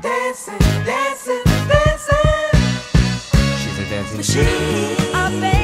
dancing, dancing, dancing. She's a dancing machine. machine.